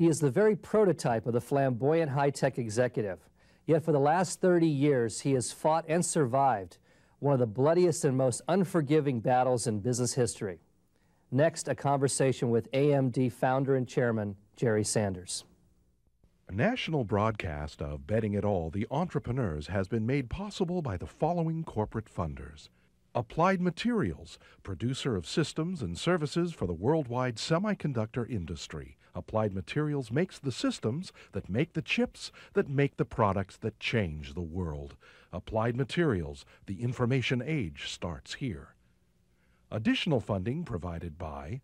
He is the very prototype of the flamboyant high-tech executive. Yet for the last 30 years, he has fought and survived one of the bloodiest and most unforgiving battles in business history. Next, a conversation with AMD founder and chairman, Jerry Sanders. A national broadcast of Betting It All, the Entrepreneurs, has been made possible by the following corporate funders. Applied Materials, producer of systems and services for the worldwide semiconductor industry. Applied Materials makes the systems that make the chips that make the products that change the world. Applied Materials, the information age starts here. Additional funding provided by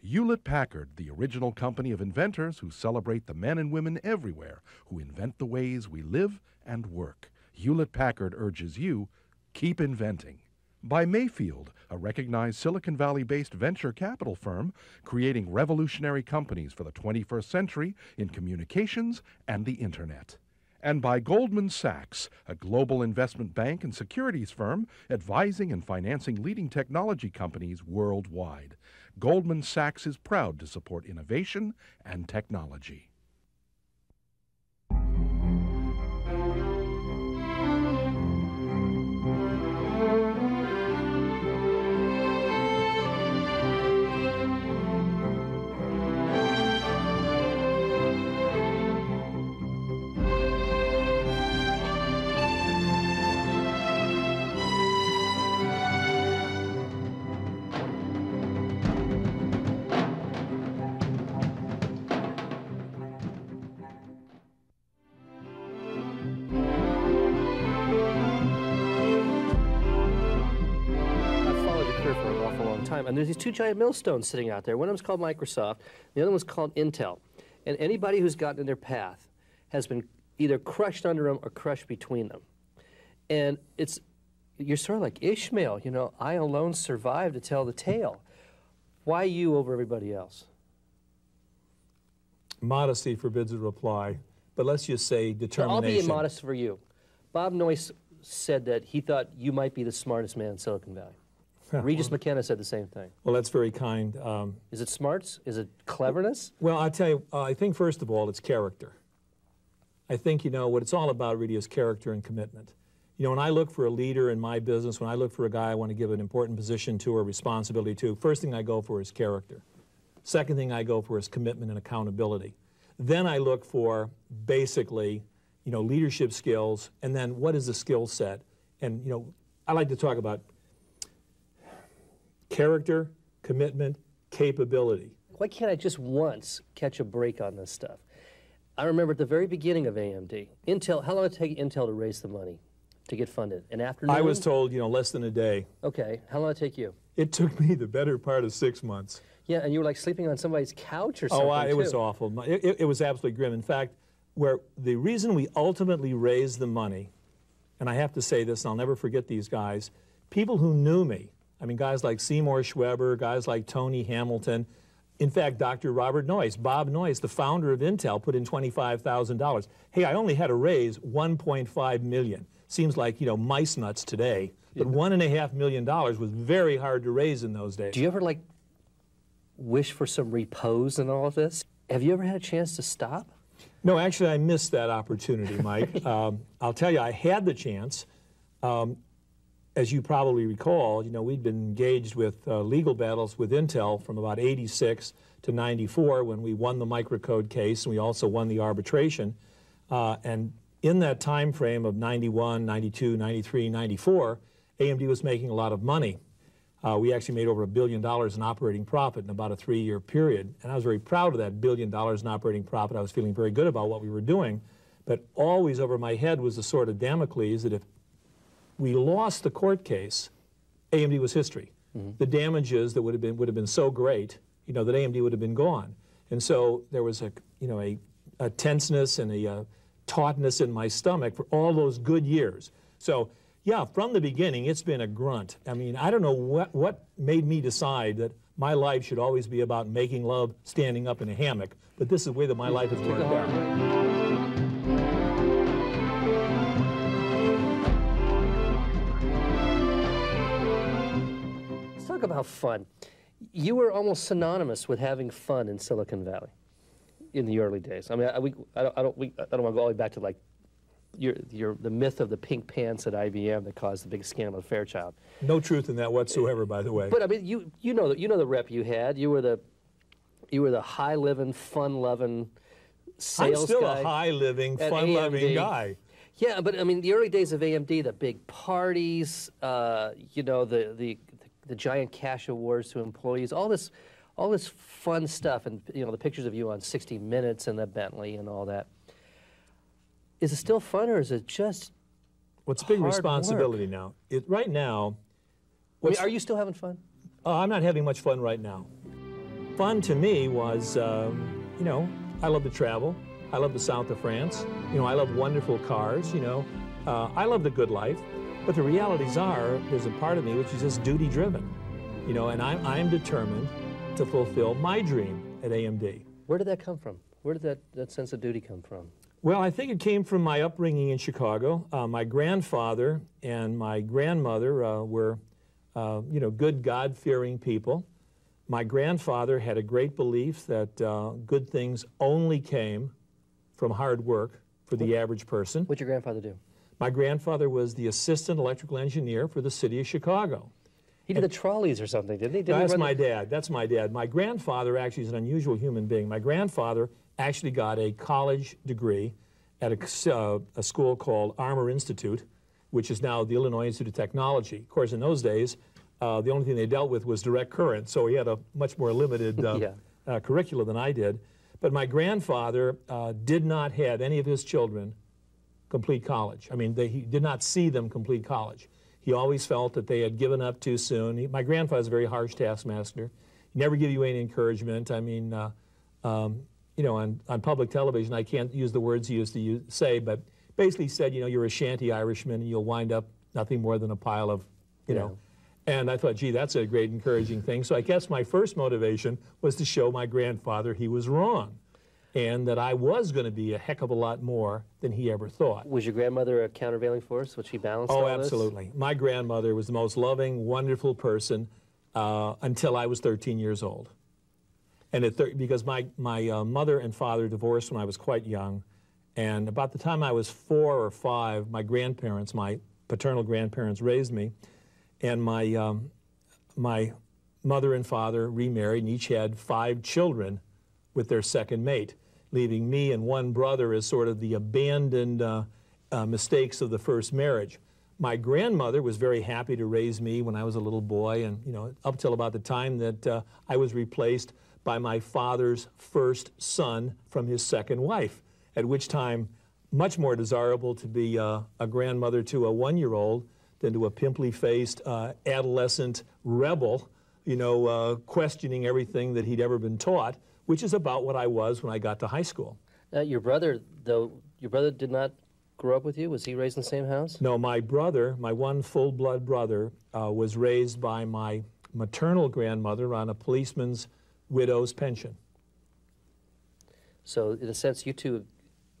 Hewlett Packard, the original company of inventors who celebrate the men and women everywhere who invent the ways we live and work. Hewlett Packard urges you keep inventing by Mayfield, a recognized Silicon Valley based venture capital firm creating revolutionary companies for the 21st century in communications and the Internet. And by Goldman Sachs, a global investment bank and securities firm advising and financing leading technology companies worldwide. Goldman Sachs is proud to support innovation and technology. Time. And there's these two giant millstones sitting out there. One of them's called Microsoft, the other one's called Intel. And anybody who's gotten in their path has been either crushed under them or crushed between them. And it's you're sort of like Ishmael, you know, I alone survived to tell the tale. Why you over everybody else? Modesty forbids a reply, but let's just say determination. So I'll be immodest for you. Bob Noyce said that he thought you might be the smartest man in Silicon Valley. Regis McKenna said the same thing. Well, that's very kind. Um, is it smarts? Is it cleverness? Well, I tell you, uh, I think first of all, it's character. I think, you know, what it's all about really is character and commitment. You know, when I look for a leader in my business, when I look for a guy I want to give an important position to or responsibility to, first thing I go for is character. Second thing I go for is commitment and accountability. Then I look for basically, you know, leadership skills, and then what is the skill set? And, you know, I like to talk about character, commitment, capability. Why can't I just once catch a break on this stuff? I remember at the very beginning of AMD, Intel, how long did it take Intel to raise the money to get funded? An afternoon? I was told, you know, less than a day. Okay. How long did it take you? It took me the better part of six months. Yeah, and you were like sleeping on somebody's couch or something. Oh, I, it was awful. It, it, it was absolutely grim. In fact, where the reason we ultimately raised the money, and I have to say this, and I'll never forget these guys, people who knew me I mean, guys like Seymour Schweber, guys like Tony Hamilton. In fact, Dr. Robert Noyce, Bob Noyce, the founder of Intel, put in $25,000. Hey, I only had to raise 1.5 million. Seems like, you know, mice nuts today. But one and a half million dollars was very hard to raise in those days. Do you ever like wish for some repose in all of this? Have you ever had a chance to stop? No, actually, I missed that opportunity, Mike. um, I'll tell you, I had the chance. Um, as you probably recall, you know, we'd been engaged with uh, legal battles with Intel from about 86 to 94 when we won the microcode case and we also won the arbitration. Uh, and in that time frame of 91, 92, 93, 94, AMD was making a lot of money. Uh, we actually made over a billion dollars in operating profit in about a three-year period. And I was very proud of that billion dollars in operating profit. I was feeling very good about what we were doing. But always over my head was the sword of Damocles that if we lost the court case, AMD was history. Mm -hmm. The damages that would have been would have been so great, you know, that AMD would have been gone. And so there was a you know a, a tenseness and a uh, tautness in my stomach for all those good years. So yeah, from the beginning, it's been a grunt. I mean, I don't know what what made me decide that my life should always be about making love, standing up in a hammock. But this is the way that my life has worked out. About fun. You were almost synonymous with having fun in Silicon Valley. in the early days. I mean, I, we, I don't, I don't, we, I don't want to go all the way back to like your, your, the myth of the pink pants at IBM that caused the big scandal at Fairchild. No truth in that whatsoever, by the way. But I mean, you, you know, the, you know the rep you had. You were the, you were the high living, fun loving sales I'm still guy a high living, fun loving guy. Yeah, but I mean, the early days of AMD, the big parties, uh, you know, the, the the giant cash awards to employees, all this, all this fun stuff, and you know, the pictures of you on 60 Minutes and the Bentley and all that. Is it still fun, or is it just? What's a big responsibility now? It, right now, I mean, are you still having fun? Uh, I'm not having much fun right now. Fun to me was, um, you know, I love to travel. I love the south of France. You know, I love wonderful cars. You know, uh, I love the good life. But the realities are, there's a part of me which is just duty driven. You know, and I'm, I'm determined to fulfill my dream at AMD. Where did that come from? Where did that, that sense of duty come from? Well, I think it came from my upbringing in Chicago. Uh, my grandfather and my grandmother uh, were, uh, you know, good God-fearing people. My grandfather had a great belief that uh, good things only came from hard work for the average person. What'd your grandfather do? My grandfather was the assistant electrical engineer for the city of Chicago. He did the trolleys or something, didn't he? Didn't he That's the- my dad. That's my dad. My grandfather actually is an unusual human being. My grandfather actually got a college degree at a, uh, a school called Armour Institute, which is now the Illinois Institute of Technology. Of course, in those days, uh, the only thing they dealt with was direct current, so he had a much more limited uh, Yeah. uh, curricula than I did. But my grandfather uh, did not have any of his children complete college. I mean, they, he did not see them complete college. He always felt that they had given up too soon. He, my grandfather was a very harsh taskmaster. He never give you any encouragement. I mean, uh, um, you know, on, on public television, I can't use the words he used to use, say, but basically said, you know, you're a shanty Irishman and you'll wind up nothing more than a pile of, you know. And I thought, gee, that's a great encouraging thing. So I guess my first motivation was to show my grandfather he was wrong and that I was going to be a heck of a lot more than he ever thought. Was your grandmother a countervailing force? Was she balanced? Oh, all this? absolutely. My grandmother was the most loving, wonderful person uh, until I was 13 years old. And at thir- because my, my uh, mother and father divorced when I was quite young, and about the time I was four or five, my grandparents, my paternal grandparents, raised me, and my, um, my mother and father remarried and each had five children with their second mate, leaving me and one brother as sort of the abandoned uh, uh, mistakes of the first marriage. My grandmother was very happy to raise me when I was a little boy, and you know, up till about the time that uh, I was replaced by my father's first son from his second wife, at which time much more desirable to be uh, a grandmother to a one-year-old than to a pimply-faced uh, adolescent rebel, you know, uh, questioning everything that he'd ever been taught, which is about what I was when I got to high school. Uh, your brother, though, your brother did not grow up with you. Was he raised in the same house? No, my brother, my one full-blood brother, uh, was raised by my maternal grandmother on a policeman's widow's pension. So, in a sense, you two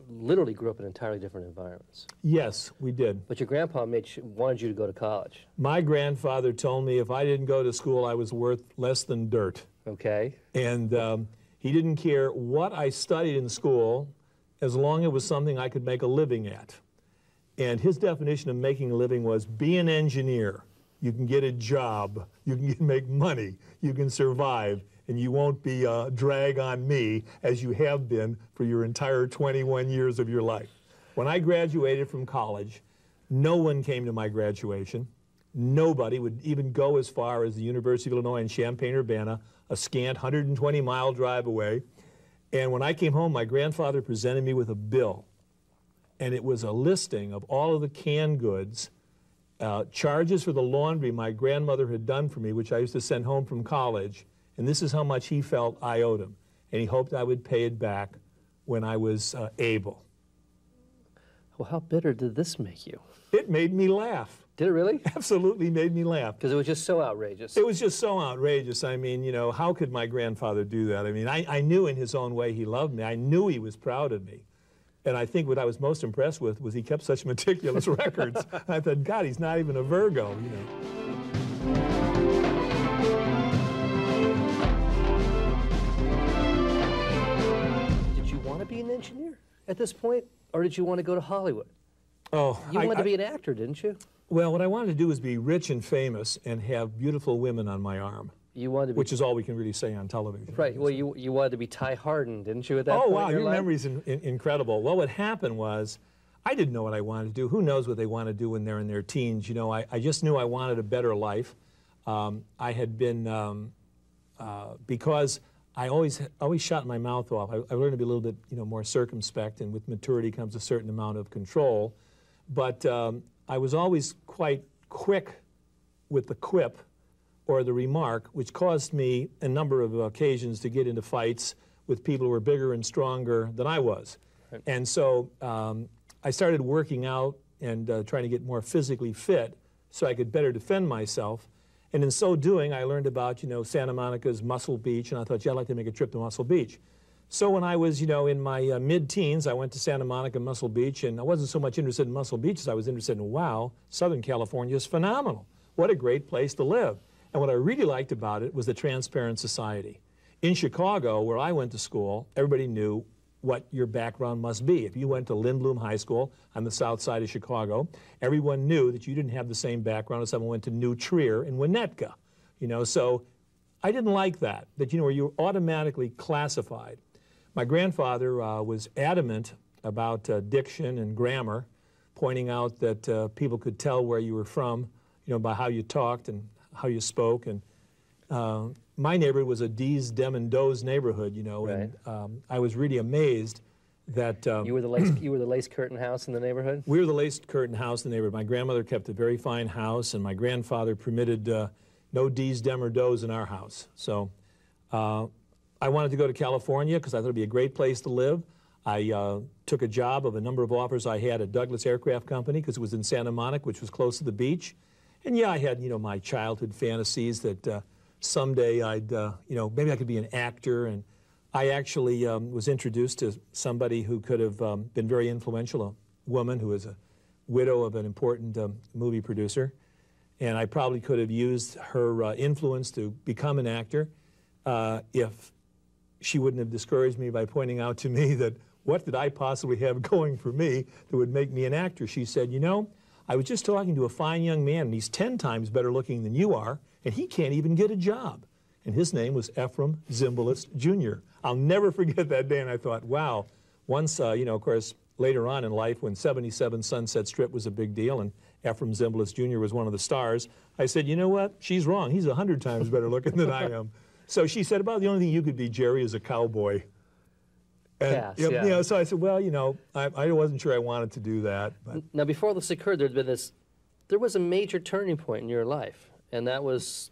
literally grew up in entirely different environments. Yes, we did. But your grandpa made sh- wanted you to go to college. My grandfather told me if I didn't go to school, I was worth less than dirt. Okay. And um, he didn't care what I studied in school as long as it was something I could make a living at. And his definition of making a living was be an engineer. You can get a job, you can get, make money, you can survive, and you won't be a drag on me as you have been for your entire 21 years of your life. When I graduated from college, no one came to my graduation. Nobody would even go as far as the University of Illinois in Champaign-Urbana, a scant 120 mile drive away. And when I came home, my grandfather presented me with a bill. And it was a listing of all of the canned goods, uh, charges for the laundry my grandmother had done for me, which I used to send home from college. And this is how much he felt I owed him. And he hoped I would pay it back when I was uh, able. Well, how bitter did this make you? It made me laugh. Did it really? Absolutely made me laugh. Because it was just so outrageous. It was just so outrageous. I mean, you know, how could my grandfather do that? I mean, I, I knew in his own way he loved me. I knew he was proud of me. And I think what I was most impressed with was he kept such meticulous records. I thought, God, he's not even a Virgo, you know. Did you want to be an engineer at this point, or did you want to go to Hollywood? Oh, You I- wanted I- to be an actor, didn't you? Well, what I wanted to do was be rich and famous and have beautiful women on my arm, You wanted to be which is all we can really say on television. right. Well, you you wanted to be Ty Hardin, didn't you? At that Oh, wow, your your memory's in, in, incredible. Well, what happened was I didn't know what I wanted to do. Who knows what they want to do when they're in their teens? You know, I, I just knew I wanted a better life. Um, I had been, um, uh, because I always always shot my mouth off, I, I learned to be a little bit you know, more circumspect, and with maturity comes a certain amount of control. But um, I was always quite quick with the quip or the remark, which caused me a number of occasions to get into fights with people who were bigger and stronger than I was. And so um, I started working out and uh, trying to get more physically fit so I could better defend myself. And in so doing, I learned about, you know, Santa Monica's Muscle Beach, and I thought, yeah, I'd like to make a trip to Muscle Beach. So when I was, you know, in my uh, mid-teens, I went to Santa Monica, Muscle Beach, and I wasn't so much interested in Muscle Beach as I was interested in, wow, Southern California is phenomenal. What a great place to live. And what I really liked about it was the transparent society. In Chicago, where I went to school, everybody knew what your background must be. If you went to Lindblom High School on the south side of Chicago, everyone knew that you didn't have the same background as someone went to New Trier in Winnetka. You know, so I didn't like that, that, you know, where you're automatically classified. My grandfather uh, was adamant about uh, diction and grammar, pointing out that uh, people could tell where you were from, you know, by how you talked and how you spoke. And uh, my neighborhood was a D's, Dem, and Doe's neighborhood, you know, and um, I was really amazed that um, You were the lace you were the lace curtain house in the neighborhood. we were the lace curtain house in the neighborhood. My grandmother kept a very fine house, and my grandfather permitted uh, no D's, Dem, or Does in our house. So uh, I wanted to go to California because I thought it'd be a great place to live. I uh, took a job of a number of offers I had at Douglas Aircraft Company because it was in Santa Monica, which was close to the beach. And yeah, I had you know my childhood fantasies that uh, someday I'd uh, you know maybe I could be an actor. And I actually um, was introduced to somebody who could have um, been very influential, a woman who was a widow of an important um, movie producer. And I probably could have used her uh, influence to become an actor uh, if she wouldn't have discouraged me by pointing out to me that what did I possibly have going for me that would make me an actor? She said, You know, I was just talking to a fine young man, and he's 10 times better looking than you are, and he can't even get a job. And his name was Efrem Zimbalist Jr. I'll never forget that day, and I thought, wow. Once, uh, you know, of course, later on in life, when 77 Sunset Strip was a big deal, and Efrem Zimbalist Jr. was one of the stars, I said, you know what? She's wrong. He's 100 times better looking than I am. So she said, about the only thing you could be, Jerry, is a cowboy. And, Yes, you know, yeah. you know, so I said, well, you know, I, I wasn't sure I wanted to do that. But Now, before this occurred, there'd been this. There was a major turning point in your life, and that was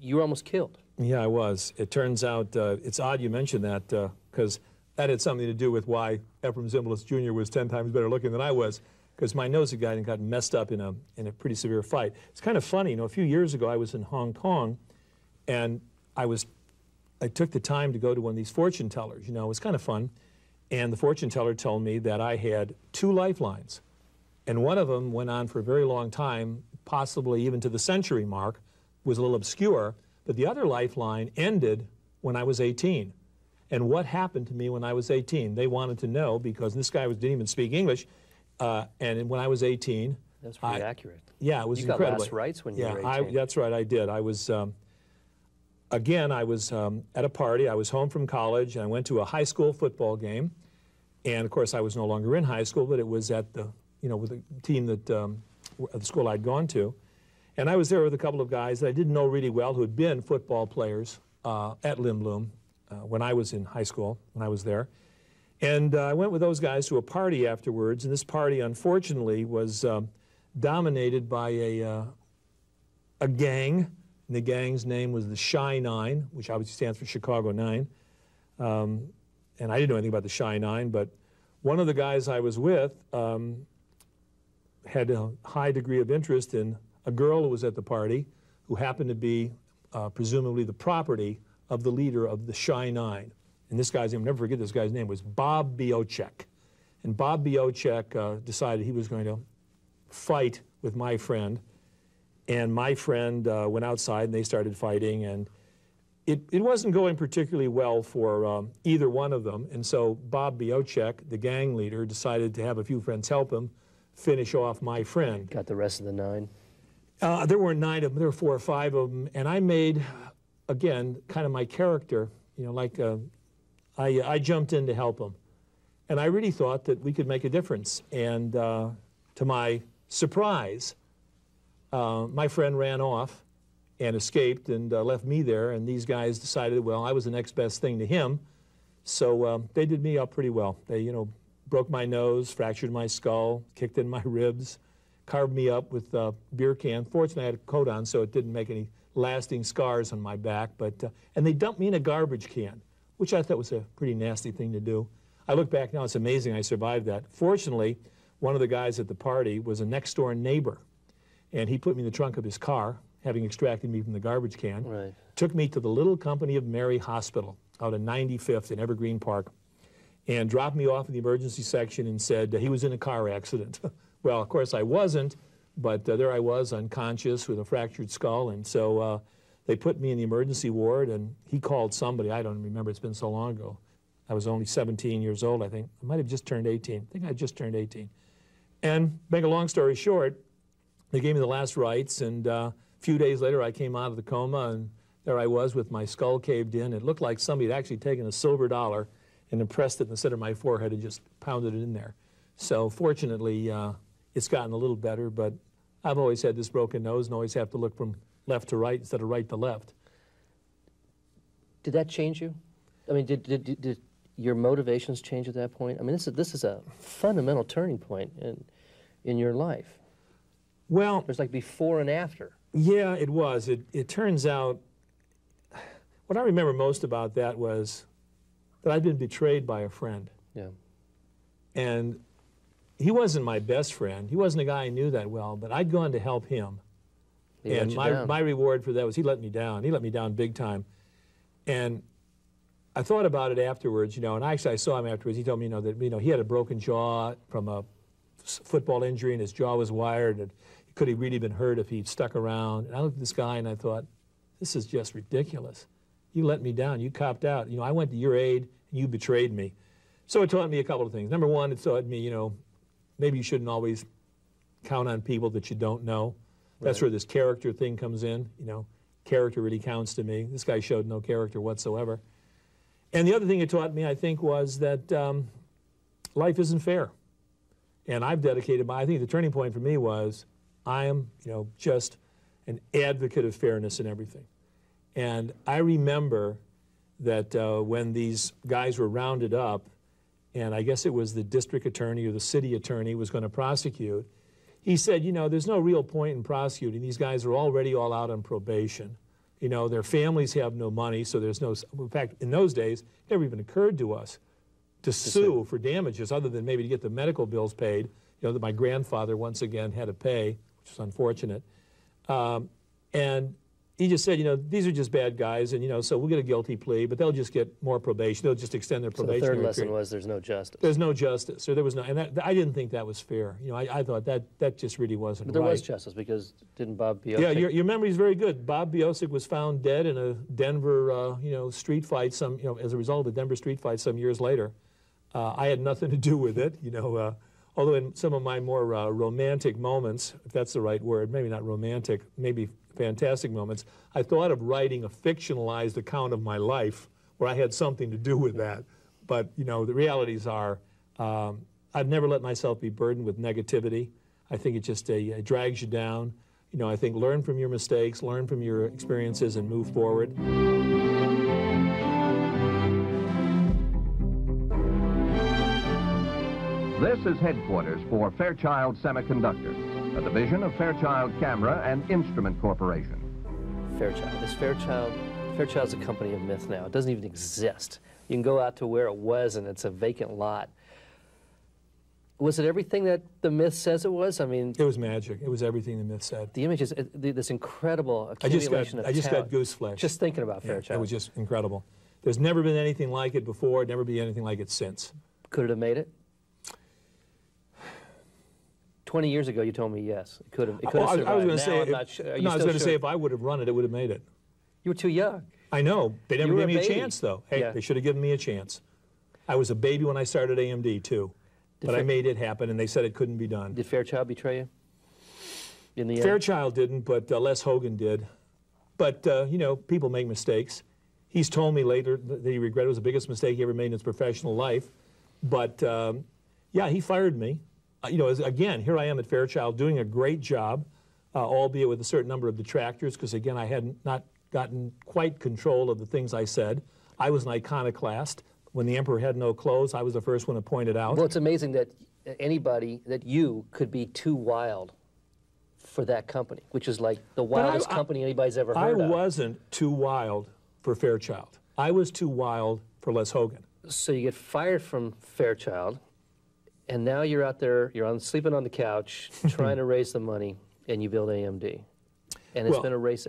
you were almost killed. yeah, I was. It turns out, uh, it's odd you mentioned that because that had something to do with why Efrem Zimbalist Jr. was 10 times better looking than I was. Because my nose had gotten, gotten messed up in a, in a pretty severe fight. It's kind of funny, you know, a few years ago I was in Hong Kong and I was I took the time to go to one of these fortune tellers. You know, it was kind of fun. And the fortune teller told me that I had two lifelines. And one of them went on for a very long time, possibly even to the century mark, was a little obscure. But the other lifeline ended when I was 18. And what happened to me when I was 18? They wanted to know because this guy was, didn't even speak English. Uh, and when I was 18, That's pretty I- accurate. yeah, it was You got incredible. last rites when you yeah, were I, 18. that's right, I did. I was, um, again, I was um, at a party. I was home from college, and I went to a high school football game. And of course, I was no longer in high school, but it was at the, you know, with the team that, um, the school I'd gone to. And I was there with a couple of guys that I didn't know really well who had been football players uh, at Lindblom uh, when I was in high school, when I was there. And uh, I went with those guys to a party afterwards, and this party, unfortunately, was um, dominated by a, uh, a gang. And the gang's name was the Chi Nine, which obviously stands for Chicago Nine. Um, and I didn't know anything about the Chi Nine, but one of the guys I was with um, had a high degree of interest in a girl who was at the party who happened to be uh, presumably the property of the leader of the Chi Nine. And this guy's name, I'll never forget this guy's name, was Bob Biocek. And Bob Biocek uh, decided he was going to fight with my friend. And my friend uh, went outside and they started fighting. And it, it wasn't going particularly well for um, either one of them. And so Bob Biochek, the gang leader, decided to have a few friends help him finish off my friend. Got the rest of the nine. Uh, there were nine of them, there were four or five of them, and I made, again, kind of my character, you know, like uh, I, I jumped in to help them. And I really thought that we could make a difference. And uh, to my surprise, uh, my friend ran off and escaped and uh, left me there. And these guys decided, well, I was the next best thing to him. So um, they did me up pretty well. They, you know, broke my nose, fractured my skull, kicked in my ribs, carved me up with a beer can. Fortunately, I had a coat on, so it didn't make any lasting scars on my back. But uh, and they dumped me in a garbage can, which I thought was a pretty nasty thing to do. I look back now; it's amazing I survived that. Fortunately, one of the guys at the party was a next door neighbor, and he put me in the trunk of his car, having extracted me from the garbage can. Right. Took me to the Little Company of Mary Hospital out on 95th in Evergreen Park and dropped me off in the emergency section and said he was in a car accident. well, of course, I wasn't, but uh, there I was, unconscious with a fractured skull. And so uh, they put me in the emergency ward, and he called somebody. I don't remember, it's been so long ago. I was only 17 years old, I think. I might have just turned 18. I think I just turned 18. And make a long story short, they gave me the last rites, and uh, a few days later, I came out of the coma, and there I was with my skull caved in. It looked like somebody had actually taken a silver dollar and impressed it in the center of my forehead and just pounded it in there. So fortunately, uh, it's gotten a little better, but I've always had this broken nose and always have to look from left to right instead of right to left. Did that change you? I mean, did, did, did, did your motivations change at that point? I mean, this is, this is a fundamental turning point in, in your life. Well, There's like before and after. yeah, it was. It, it turns out, what I remember most about that was that I'd been betrayed by a friend. Yeah. And he wasn't my best friend. He wasn't a guy I knew that well, but I'd gone to help him. He and my, down. my reward for that was he let me down. He let me down big time. And I thought about it afterwards, you know, and actually I saw him afterwards. He told me, you know, that you know he had a broken jaw from a football injury and his jaw was wired and could have really been hurt if he'd stuck around. And I looked at this guy and I thought, this is just ridiculous. You let me down. You copped out. You know, I went to your aid and you betrayed me. So it taught me a couple of things. Number one, it taught me, you know, maybe you shouldn't always count on people that you don't know. That's where this character thing comes in. You know, character really counts to me. This guy showed no character whatsoever. And the other thing it taught me, I think, was that um, life isn't fair. And I've dedicated my, I think the turning point for me was I am, you know, just an advocate of fairness in everything. And I remember that uh, when these guys were rounded up, and I guess it was the district attorney or the city attorney was going to prosecute, he said, you know, there's no real point in prosecuting. These guys are already all out on probation. You know, their families have no money, so there's no. In fact, in those days, it never even occurred to us to sue for damages other than maybe to get the medical bills paid. You know, that my grandfather once again had to pay, which is unfortunate. Um, and he just said, you know, these are just bad guys, and you know, so we'll get a guilty plea, but they'll just get more probation. They'll just extend their So the probation. third lesson was there's no justice. There's no justice, or there was no, and that, I didn't think that was fair. You know, I, I thought that that just really wasn't But there right. was justice because didn't Bob Biotic? Yeah, your, your memory is very good. Bob Biosic was found dead in a Denver, uh, you know, street fight. Some, you know, as a result of a Denver street fight some years later. Uh, I had nothing to do with it, you know. Uh, although in some of my more uh, romantic moments, if that's the right word, maybe not romantic, maybe fantastic moments, I thought of writing a fictionalized account of my life where I had something to do with that. But you know, the realities are, um, I've never let myself be burdened with negativity. I think it just uh, it drags you down. You know, I think learn from your mistakes, learn from your experiences, and move forward. This is headquarters for Fairchild Semiconductor, a division of Fairchild Camera and Instrument Corporation. Fairchild. Is Fairchild? Fairchild's a company of myth now. It doesn't even exist. You can go out to where it was, and it's a vacant lot. Was it everything that the myth says it was? I mean, It was magic. It was everything the myth said. the images, it, the, this incredible I just accumulation got, of I just got goose flesh. Just thinking about Yeah, Fairchild. it was just incredible. There's never been anything like it before. Never be anything like it since. Could it have made it? 20 years ago, you told me yes. It could have. It could Well, have I, I was going to say, if, sure. No, I was going to say if I would have run it, it would have made it. you were too young. I know. They never gave a me a chance, though. Hey, Yeah. they should have given me a chance. I was a baby when I started AMD, too. But I made it happen, and they said it couldn't be done. Did Fairchild betray you? In the end? Fairchild didn't, but uh, Les Hogan did. But, uh, you know, people make mistakes. He's told me later that he regretted it was the biggest mistake he ever made in his professional life. But, um, yeah, he fired me. You know, as, again, here I am at Fairchild doing a great job, uh, albeit with a certain number of detractors, because, again, I had not gotten quite control of the things I said. I was an iconoclast. When the emperor had no clothes, I was the first one to point it out. Well, it's amazing that anybody, that you could be too wild for that company, which is like the wildest I- company anybody's ever I heard of. wasn't too wild for Fairchild. I was too wild for Les Hogan. So you get fired from Fairchild, and now you're out there, you're on sleeping on the couch, trying to raise the money, and you build AMD. And it's Well- been a race.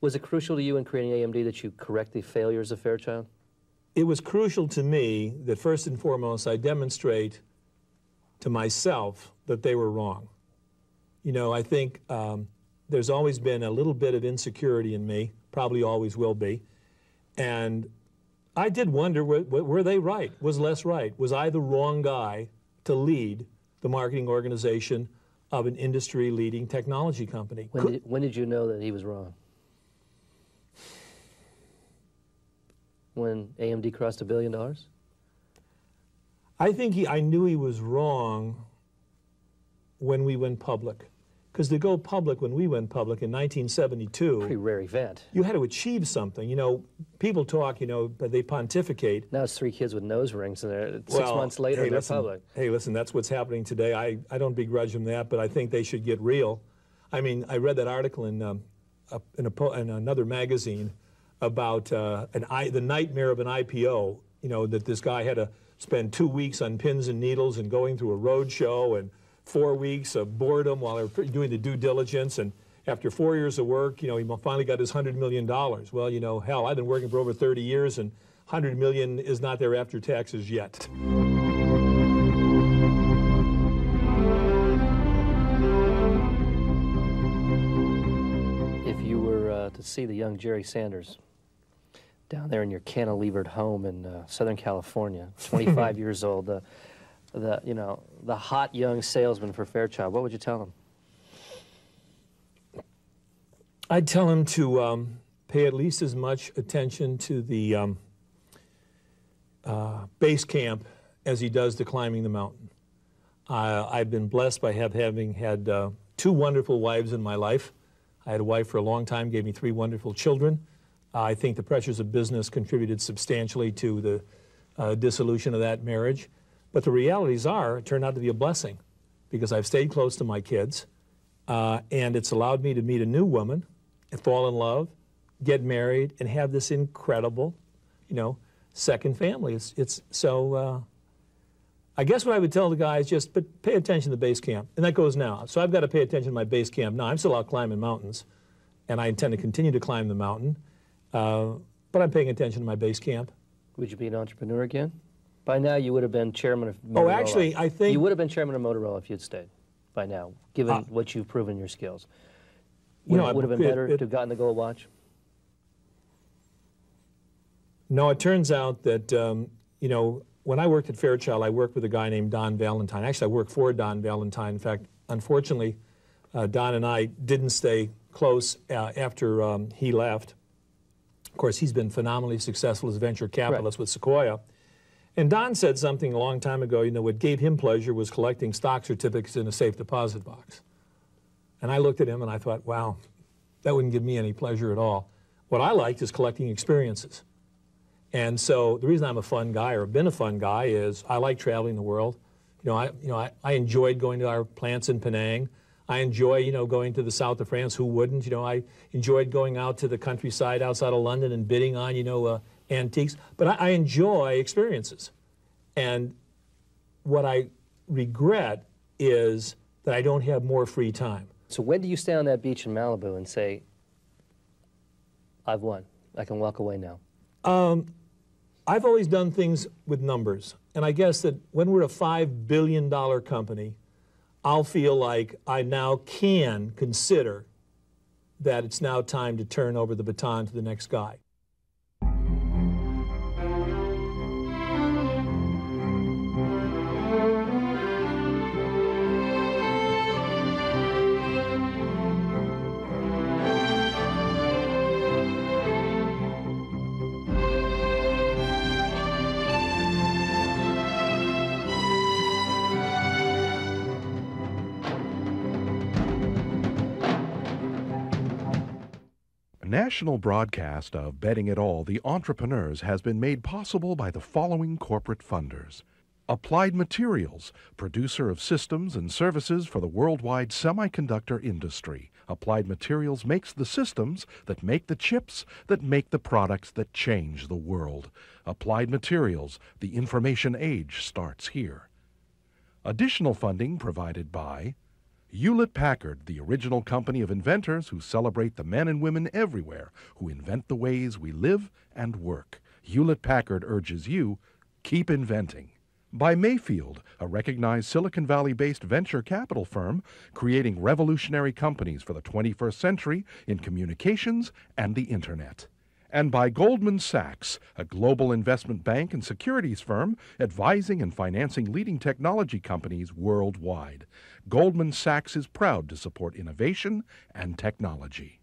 Was it crucial to you in creating AMD that you correct the failures of Fairchild? It was crucial to me that first and foremost I demonstrate to myself that they were wrong. You know, I think um, there's always been a little bit of insecurity in me, probably always will be. And I did wonder were, were they right? Was Les right? Was I the wrong guy to lead the marketing organization of an industry leading technology company? When did, when did you know that he was wrong? When AMD crossed a billion dollars? I think he, I knew he was wrong when we went public. Because to go public when we went public in 1972, Pretty rare event. you had to achieve something. You know, people talk, you know, but they pontificate. Now it's three kids with nose rings, and they're, six Well, months later hey, they're listen, public. Hey, listen, that's what's happening today. I, I don't begrudge them that, but I think they should get real. I mean, I read that article in, um, in, a, po- in another magazine about uh, an I, the nightmare of an IPO. You know, that this guy had to spend two weeks on pins and needles and going through a road show and four weeks of boredom while they were doing the due diligence. And after four years of work, you know, he finally got his $100 million. Well, you know, hell, I've been working for over 30 years and 100 million is not there after taxes yet. If you were uh, to see the young Jerry Sanders down there in your cantilevered home in uh, Southern California, 25 years old, the, the, you know, the hot young salesman for Fairchild, what would you tell him? I'd tell him to um, pay at least as much attention to the um, uh, base camp as he does to climbing the mountain. Uh, I've been blessed by have, having had uh, two wonderful wives in my life. I had a wife for a long time, gave me three wonderful children. I think the pressures of business contributed substantially to the uh, dissolution of that marriage. But the realities are, it turned out to be a blessing because I've stayed close to my kids. Uh, and it's allowed me to meet a new woman, and fall in love, get married, and have this incredible, you know, second family. It's, it's so. Uh, I guess what I would tell the guys just, but pay attention to the base camp, and that goes now. So I've got to pay attention to my base camp now. I'm still out climbing mountains, and I intend to continue to climb the mountain, uh, but I'm paying attention to my base camp. Would you be an entrepreneur again? By now, you would have been chairman of Motorola. Oh, actually, I think- You would have been chairman of Motorola if you'd stayed by now, given Uh, what you've proven your skills. You know, it would have been it- better it- to have gotten the gold watch? No, it turns out that, um, you know, when I worked at Fairchild, I worked with a guy named Don Valentine. Actually, I worked for Don Valentine. In fact, unfortunately, uh, Don and I didn't stay close uh, after um, he left. Of course, he's been phenomenally successful as a venture capitalist with Sequoia. And Don said something a long time ago, you know, what gave him pleasure was collecting stock certificates in a safe deposit box. And I looked at him and I thought, wow, that wouldn't give me any pleasure at all. What I liked is collecting experiences. And so the reason I'm a fun guy or been a fun guy is I like traveling the world. You know, I, you know, I, I enjoyed going to our plants in Penang. I enjoy, you know, going to the south of France. Who wouldn't? You know, I enjoyed going out to the countryside outside of London and bidding on, you know, uh, antiques. But I, I enjoy experiences. And what I regret is that I don't have more free time. So when do you stay on that beach in Malibu and say, I've won. I can walk away now? Um, I've always done things with numbers. And I guess that when we're a $5 billion company, I'll feel like I now can consider that it's now time to turn over the baton to the next guy. National broadcast of Betting It All, the Entrepreneurs, has been made possible by the following corporate funders. Applied Materials, producer of systems and services for the worldwide semiconductor industry. Applied Materials makes the systems that make the chips that make the products that change the world. Applied Materials, the information age starts here. Additional funding provided by Hewlett Packard, the original company of inventors who celebrate the men and women everywhere who invent the ways we live and work. Hewlett Packard urges you keep inventing. By Mayfield, a recognized Silicon Valley based venture capital firm creating revolutionary companies for the 21st century in communications and the Internet. And by Goldman Sachs, a global investment bank and securities firm advising and financing leading technology companies worldwide. Goldman Sachs is proud to support innovation and technology.